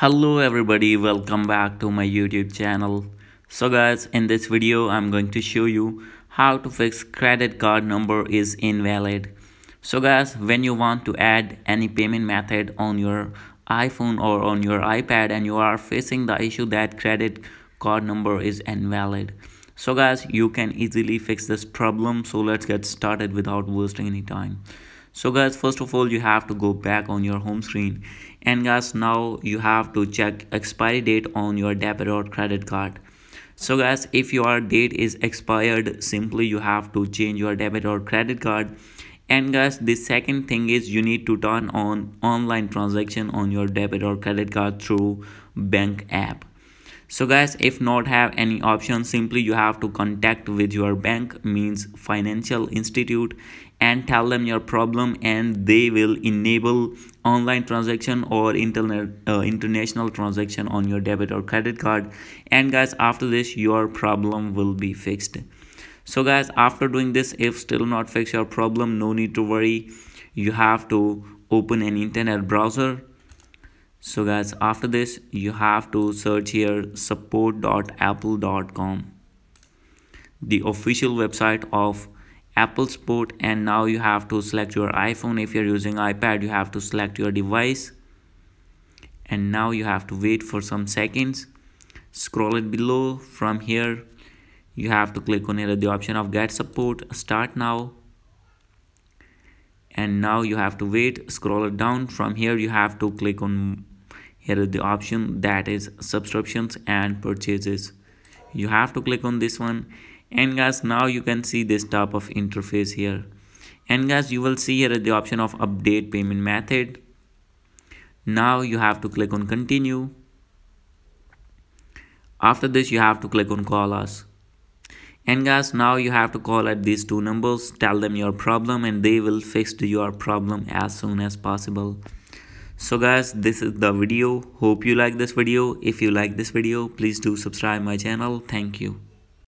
hello everybody. Welcome back to my youtube channel. So guys in this video i'm going to show you how to fix credit card number is invalid. So guys when you want to add any payment method on your iphone or on your ipad and you are facing the issue that credit card number is invalid. So guys you can easily fix this problem. So let's get started without wasting any time so guys first of all you have to go back on your home screen. And guys now you have to check expiry date on your debit or credit card. So guys if your date is expired simply you have to change your debit or credit card. And guys the second thing is you need to turn on online transaction on your debit or credit card through bank app so guys if not have any option simply you have to contact with your bank means financial institute and tell them your problem and they will enable online transaction or internet uh, international transaction on your debit or credit card. And guys after this your problem will be fixed. So guys after doing this if still not fix your problem no need to worry. You have to open an internet browser so guys after this you have to search here support.apple.com the official website of apple support and now you have to select your iphone. If you're using ipad you have to select your device. And now you have to wait for some seconds. Scroll it below. From here you have to click on here the option of get support. Start now. And now you have to wait. Scroll it down. From here you have to click on here is the option that is subscriptions and purchases. You have to click on this one. And guys now you can see this type of interface here. And guys you will see here the option of update payment method. Now you have to click on continue. After this you have to click on call us. And guys now you have to call at these two numbers tell them your problem and they will fix your problem as soon as possible so guys this is the video. Hope you like this video. If you like this video please do subscribe my channel. Thank you